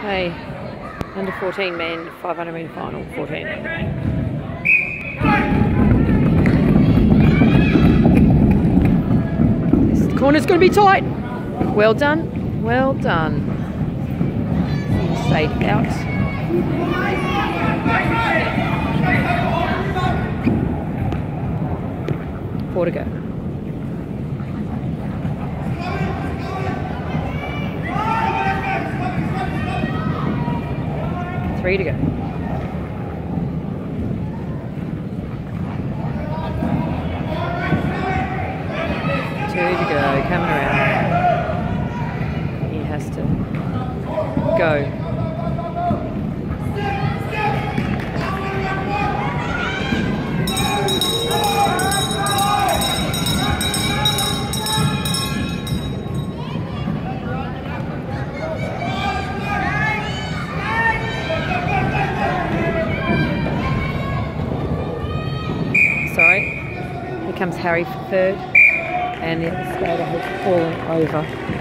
Okay, under 14 men, 500 metre final, 14. This corner's going to be tight. Well done, well done. Stayed out. Four to go. Three to go. Two to go, coming around. He has to go. Comes Harry for third. And the other skater has fallen over.